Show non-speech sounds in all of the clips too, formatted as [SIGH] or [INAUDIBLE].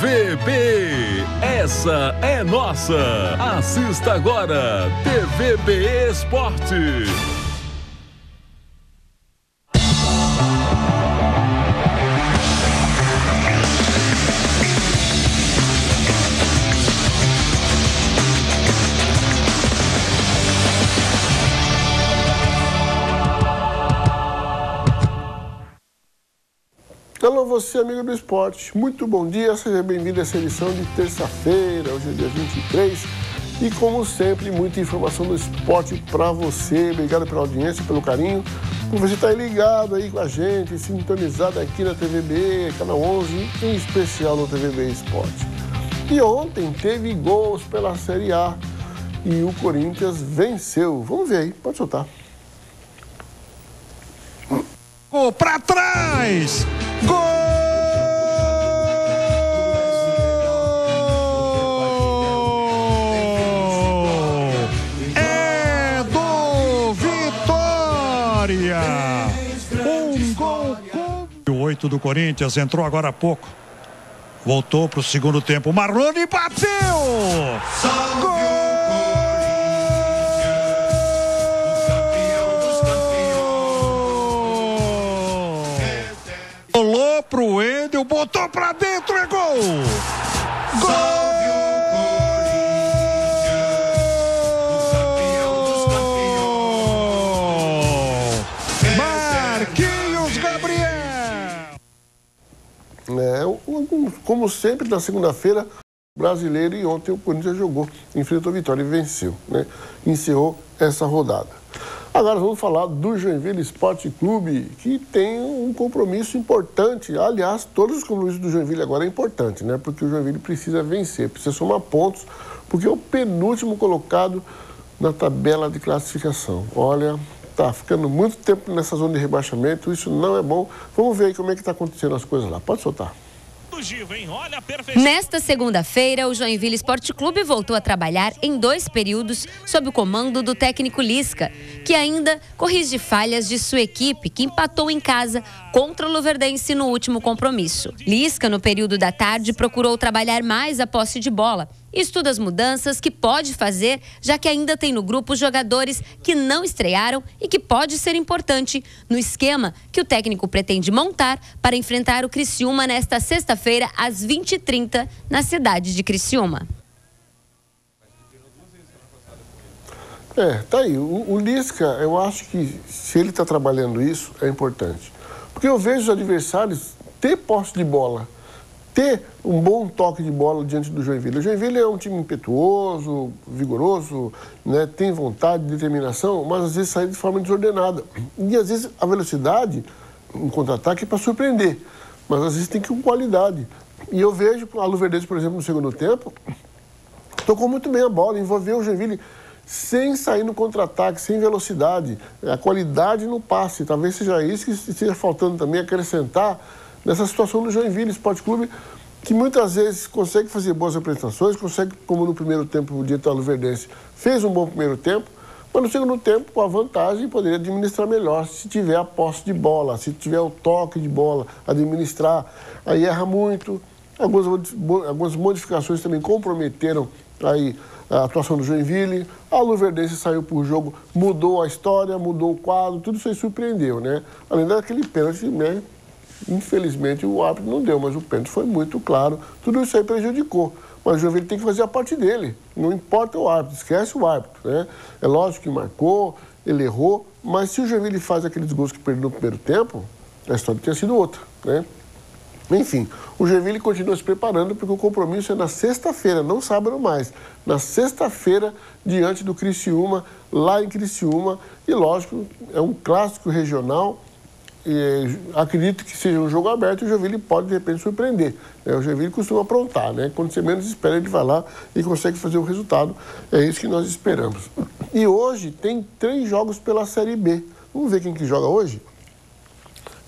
TVB, essa é nossa. Assista agora, TVB Esporte. Alô, você, amigo do esporte. Muito bom dia, seja bem-vindo a essa edição de terça-feira, hoje é dia 23. E, como sempre, muita informação do esporte para você. Obrigado pela audiência, pelo carinho. Por você estar tá ligado aí com a gente, sintonizado aqui na TVB, canal 11, em especial no TVB Esporte. E ontem teve gols pela Série A e o Corinthians venceu. Vamos ver aí, pode soltar. Para trás! 8 do Corinthians entrou agora há pouco. Voltou para o segundo tempo. Marlone bateu! Gol! pro Wendel, botou pra dentro, é gol! Gol! É, como sempre, na segunda-feira, brasileiro e ontem o Corinthians jogou, enfrentou a Vitória e venceu, né? Encerrou essa rodada. Agora vamos falar do Joinville Esporte Clube, que tem um compromisso importante. Aliás, todos os compromissos do Joinville agora é importante, né? Porque o Joinville precisa vencer, precisa somar pontos, porque é o penúltimo colocado na tabela de classificação. Olha, tá ficando muito tempo nessa zona de rebaixamento, isso não é bom. Vamos ver aí como é que está acontecendo as coisas lá. Pode soltar. Nesta segunda-feira, o Joinville Esporte Clube voltou a trabalhar em dois períodos sob o comando do técnico Lisca, que ainda corrige falhas de sua equipe, que empatou em casa contra o Luverdense no último compromisso. Lisca, no período da tarde, procurou trabalhar mais a posse de bola estuda as mudanças que pode fazer, já que ainda tem no grupo jogadores que não estrearam e que pode ser importante no esquema que o técnico pretende montar para enfrentar o Criciúma nesta sexta-feira às 20h30 na cidade de Criciúma. É, tá aí. O, o Lisca, eu acho que se ele está trabalhando isso, é importante. Porque eu vejo os adversários ter posse de bola ter um bom toque de bola diante do Joinville. O Joinville é um time impetuoso, vigoroso, né, tem vontade, determinação, mas às vezes sai de forma desordenada. E às vezes a velocidade, um contra-ataque, é para surpreender, mas às vezes tem que ir com qualidade. E eu vejo a Luverdense, por exemplo, no segundo tempo, tocou muito bem a bola, envolveu o Joinville sem sair no contra-ataque, sem velocidade. A qualidade no passe, talvez seja isso que esteja faltando também acrescentar nessa situação do Joinville Esporte Clube, que muitas vezes consegue fazer boas apresentações, consegue, como no primeiro tempo o Ditalo Verdense fez um bom primeiro tempo, mas no segundo tempo, com a vantagem, poderia administrar melhor se tiver a posse de bola, se tiver o toque de bola, administrar. Aí erra muito. Algumas, algumas modificações também comprometeram aí a atuação do Joinville. A Luverdense saiu por jogo, mudou a história, mudou o quadro, tudo isso aí surpreendeu, né? Além daquele pênalti, né? Infelizmente o árbitro não deu, mas o pênalti foi muito claro. Tudo isso aí prejudicou. Mas o Joinville tem que fazer a parte dele. Não importa o árbitro, esquece o árbitro. Né? É lógico que marcou, ele errou, mas se o Joinville faz aqueles gols que perdeu no primeiro tempo, a história tinha sido outra. Né? Enfim, o Joinville continua se preparando porque o compromisso é na sexta-feira, não sábado mais. Na sexta-feira, diante do Criciúma, lá em Criciúma. E lógico, é um clássico regional e, acredito que seja um jogo aberto e o Joinville pode, de repente, surpreender. É, o Joinville costuma aprontar, né? Quando você menos espera, ele vai lá e consegue fazer o resultado. É isso que nós esperamos. E hoje tem três jogos pela Série B. Vamos ver quem que joga hoje?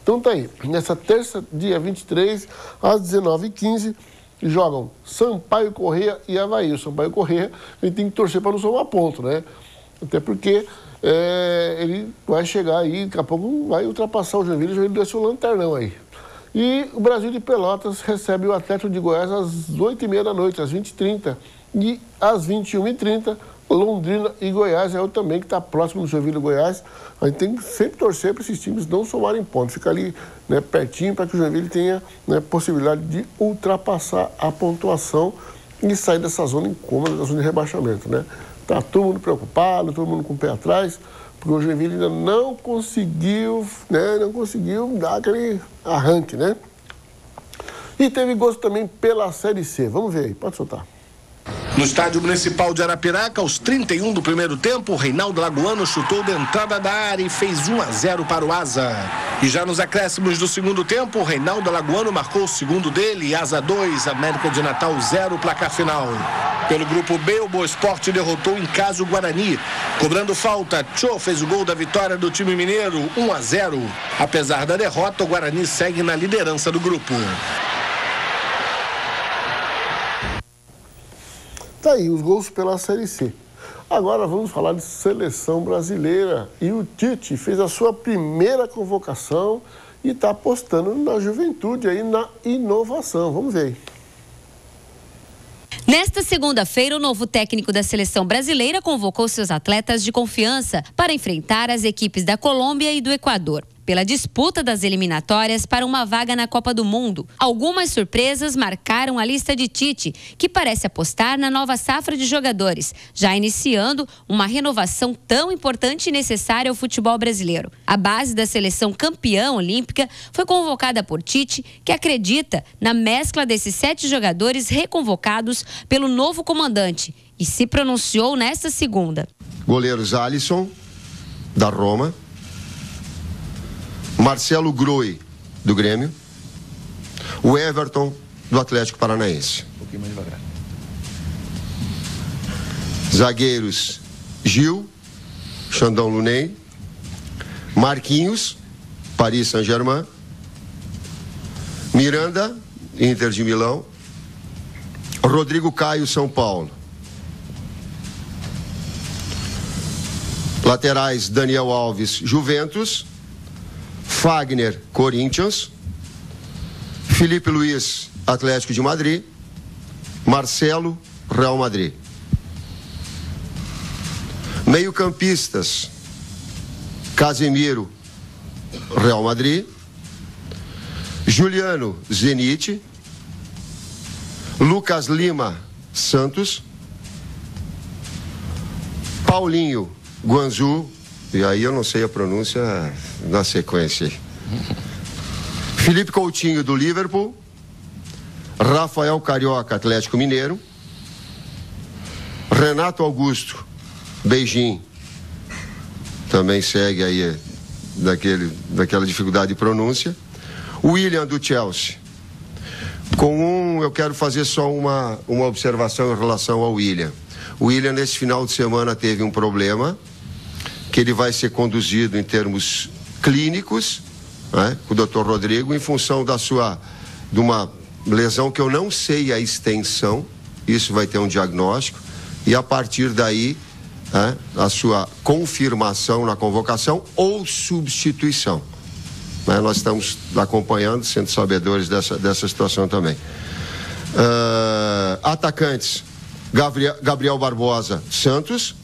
Então tá aí. Nessa terça, dia 23, às 19h15, jogam Sampaio Correia e Havaí. O Sampaio Correia, gente tem que torcer para não somar ponto, né? Até porque é, ele vai chegar aí, daqui a pouco vai ultrapassar o Joinville, o Joinville desce o lanternão aí. E o Brasil de Pelotas recebe o Atlético de Goiás às 8h30 da noite, às 20h30. E às 21h30, Londrina e Goiás é outro também que está próximo do Joinville Goiás. A gente tem que sempre torcer para esses times não somarem pontos, ficar ali né, pertinho para que o Joinville tenha né, possibilidade de ultrapassar a pontuação e sair dessa zona incômoda, da zona de rebaixamento. Né? Tá todo mundo preocupado, todo mundo com o pé atrás, porque o Joinville ainda não conseguiu, né, não conseguiu dar aquele arranque, né? E teve gosto também pela Série C. Vamos ver aí, pode soltar. No estádio municipal de Arapiraca, aos 31 do primeiro tempo, Reinaldo Lagoano chutou de entrada da área e fez 1 a 0 para o Asa. E já nos acréscimos do segundo tempo, Reinaldo Lagoano marcou o segundo dele, Asa 2, América de Natal 0, placar final. Pelo grupo B, o Boa Esporte derrotou em casa o Guarani. Cobrando falta, Tchô fez o gol da vitória do time mineiro, 1 a 0. Apesar da derrota, o Guarani segue na liderança do grupo. Tá aí, os gols pela Série C. Agora vamos falar de seleção brasileira. E o Tite fez a sua primeira convocação e está apostando na juventude aí, na inovação. Vamos ver. Nesta segunda-feira, o novo técnico da seleção brasileira convocou seus atletas de confiança para enfrentar as equipes da Colômbia e do Equador pela disputa das eliminatórias para uma vaga na Copa do Mundo. Algumas surpresas marcaram a lista de Tite, que parece apostar na nova safra de jogadores, já iniciando uma renovação tão importante e necessária ao futebol brasileiro. A base da seleção campeã olímpica foi convocada por Tite, que acredita na mescla desses sete jogadores reconvocados pelo novo comandante e se pronunciou nesta segunda. Goleiros Alisson, da Roma. Marcelo Groi, do Grêmio. O Everton, do Atlético Paranaense. Um pouquinho mais devagar. Zagueiros Gil, Xandão Lunei. Marquinhos, Paris Saint-Germain. Miranda, Inter de Milão. Rodrigo Caio, São Paulo. Laterais Daniel Alves, Juventus. Fagner, Corinthians. Felipe Luiz, Atlético de Madrid. Marcelo, Real Madrid. Meio-campistas: Casemiro, Real Madrid. Juliano, Zenit. Lucas Lima, Santos. Paulinho, Guanzu, e aí eu não sei a pronúncia na sequência. [LAUGHS] Felipe Coutinho do Liverpool. Rafael Carioca, Atlético Mineiro. Renato Augusto, Beijing. Também segue aí daquele, daquela dificuldade de pronúncia. William do Chelsea. Com um, eu quero fazer só uma, uma observação em relação ao William. O William, nesse final de semana, teve um problema que ele vai ser conduzido em termos clínicos, né, com o doutor Rodrigo, em função da sua, de uma lesão que eu não sei a extensão, isso vai ter um diagnóstico, e a partir daí, né, a sua confirmação na convocação ou substituição. Né, nós estamos acompanhando, sendo sabedores dessa, dessa situação também. Uh, atacantes, Gabriel, Gabriel Barbosa, Santos,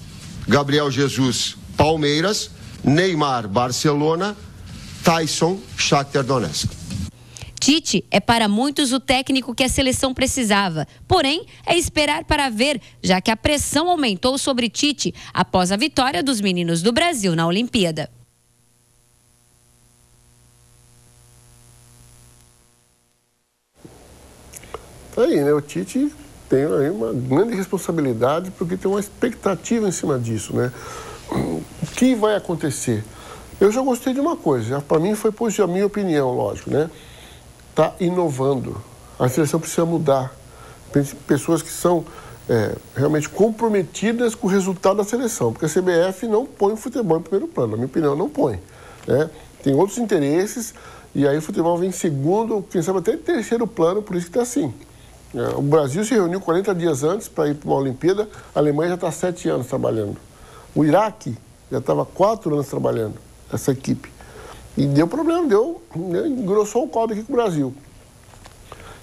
Gabriel Jesus, Palmeiras, Neymar, Barcelona, Tyson, Shakhtar Donetsk. Tite é para muitos o técnico que a seleção precisava. Porém, é esperar para ver, já que a pressão aumentou sobre Tite após a vitória dos meninos do Brasil na Olimpíada. Tá aí, né? O Tite tem aí uma grande responsabilidade porque tem uma expectativa em cima disso, né? O que vai acontecer? Eu já gostei de uma coisa, para mim foi a minha opinião, lógico, né? Está inovando. A seleção precisa mudar. Pessoas que são é, realmente comprometidas com o resultado da seleção, porque a CBF não põe o futebol em primeiro plano, na minha opinião, não põe. Né? Tem outros interesses e aí o futebol vem em segundo, quem sabe até em terceiro plano, por isso que está assim. É, o Brasil se reuniu 40 dias antes para ir para uma Olimpíada, a Alemanha já está sete anos trabalhando. O Iraque já estava quatro anos trabalhando, essa equipe. E deu problema, deu, né, engrossou o caldo aqui com o Brasil.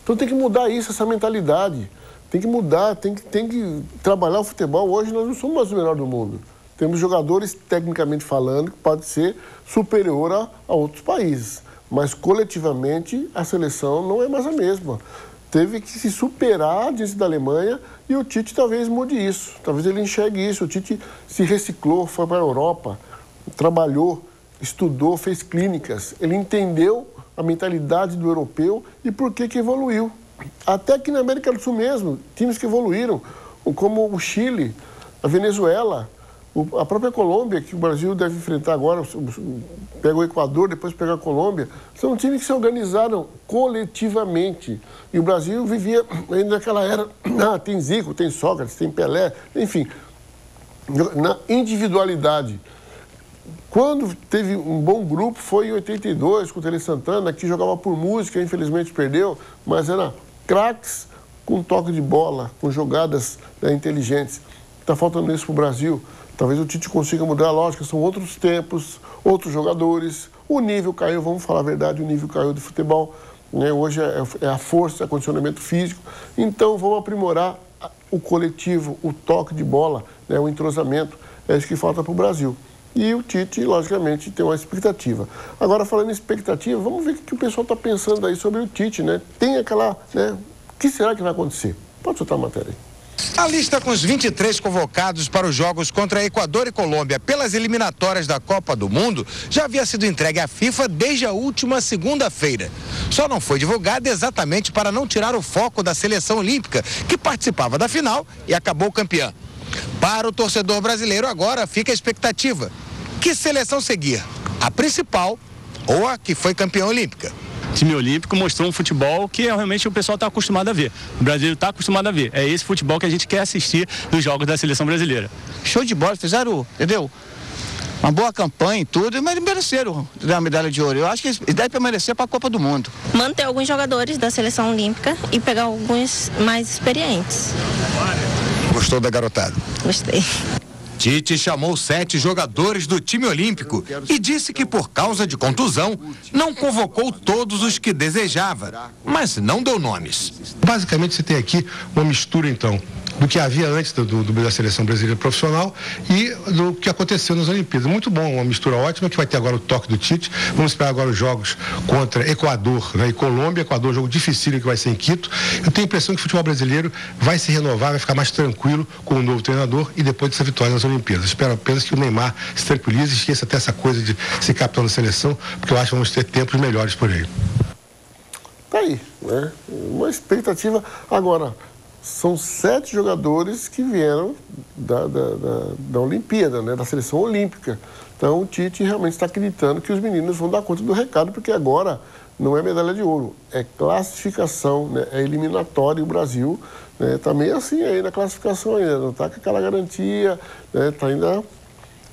Então tem que mudar isso, essa mentalidade. Tem que mudar, tem que, tem que trabalhar o futebol. Hoje nós não somos mais o melhor do mundo. Temos jogadores, tecnicamente falando, que pode ser superior a, a outros países. Mas coletivamente a seleção não é mais a mesma. Teve que se superar diante da Alemanha e o Tite talvez mude isso. Talvez ele enxergue isso. O Tite se reciclou, foi para a Europa, trabalhou, estudou, fez clínicas. Ele entendeu a mentalidade do europeu e por que, que evoluiu. Até aqui na América do Sul mesmo, times que evoluíram, como o Chile, a Venezuela, a própria Colômbia, que o Brasil deve enfrentar agora, pega o Equador, depois pega a Colômbia, são times que se organizaram coletivamente. E o Brasil vivia ainda naquela era, [CLEARS THROAT] ah, tem Zico, tem Sócrates, tem Pelé, enfim, na individualidade. Quando teve um bom grupo foi em 82 com o Tele Santana, que jogava por música, infelizmente perdeu, mas era craques com toque de bola, com jogadas né, inteligentes. Está faltando isso para o Brasil. Talvez o Tite consiga mudar a lógica, são outros tempos, outros jogadores. O nível caiu, vamos falar a verdade, o nível caiu de futebol. Né? Hoje é, é a força, é o condicionamento físico. Então vamos aprimorar o coletivo, o toque de bola, né? o entrosamento. É isso que falta para o Brasil. E o Tite, logicamente, tem uma expectativa. Agora, falando em expectativa, vamos ver o que o pessoal está pensando aí sobre o Tite, né? Tem aquela, né? O que será que vai acontecer? Pode soltar a matéria aí. A lista com os 23 convocados para os jogos contra Equador e Colômbia pelas eliminatórias da Copa do Mundo já havia sido entregue à FIFA desde a última segunda-feira. Só não foi divulgada exatamente para não tirar o foco da seleção olímpica, que participava da final e acabou campeã. Para o torcedor brasileiro, agora fica a expectativa: que seleção seguir? A principal ou a que foi campeã olímpica? Time olímpico mostrou um futebol que realmente o pessoal está acostumado a ver. O Brasil está acostumado a ver. É esse futebol que a gente quer assistir nos jogos da seleção brasileira. Show de bola, fizeram, entendeu? Uma boa campanha e tudo, mas mereceram a medalha de ouro. Eu acho que eles devem merecer para a Copa do Mundo. Manter alguns jogadores da seleção olímpica e pegar alguns mais experientes. Gostou da garotada? Gostei. Tite chamou sete jogadores do time olímpico e disse que por causa de contusão não convocou todos os que desejava, mas não deu nomes. Basicamente você tem aqui uma mistura então do que havia antes do, do, da seleção brasileira profissional e do que aconteceu nas Olimpíadas. Muito bom, uma mistura ótima que vai ter agora o toque do Tite. Vamos esperar agora os jogos contra Equador né, e Colômbia. Equador, jogo dificílimo que vai ser em Quito. Eu tenho a impressão que o futebol brasileiro vai se renovar, vai ficar mais tranquilo com o novo treinador e depois dessa vitória nas Olimpíadas. Espero apenas que o Neymar se tranquilize, esqueça até essa coisa de ser capitão da seleção, porque eu acho que vamos ter tempos melhores por aí. Tá aí, né? Uma expectativa. Agora, são sete jogadores que vieram da, da, da, da, Olimpíada, né? da seleção olímpica. Então o Tite realmente está acreditando que os meninos vão dar conta do recado, porque agora não é medalha de ouro, é classificação, né? é eliminatório. O Brasil está né? Tá meio assim aí na classificação ainda, não está com aquela garantia, está né? Tá ainda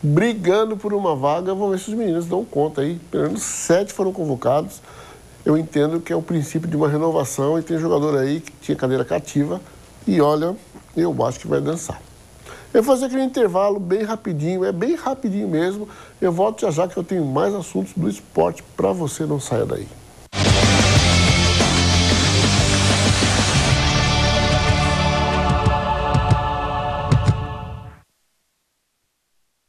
brigando por uma vaga. Vamos ver se os meninos dão conta aí. Pelo menos sete foram convocados. Eu entendo que é o princípio de uma renovação e tem jogador aí que tinha cadeira cativa e olha, eu acho que vai dançar. Eu vou fazer aquele intervalo bem rapidinho, é bem rapidinho mesmo. Eu volto já já que eu tenho mais assuntos do esporte para você, não saia daí.